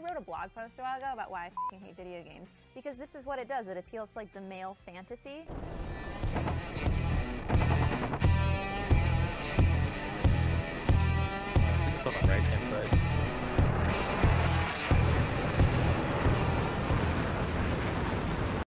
wrote a blog post a while ago about why I hate video games, because this is what it does. It appeals to like the male fantasy. It's on the right hand side.